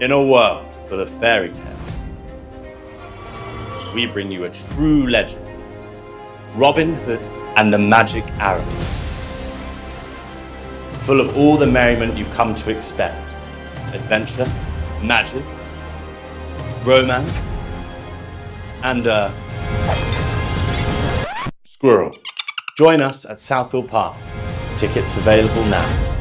In a world full of fairy tales, we bring you a true legend Robin Hood and the Magic Arrow. Full of all the merriment you've come to expect adventure, magic, romance, and a squirrel. Join us at South Hill Park. Tickets available now.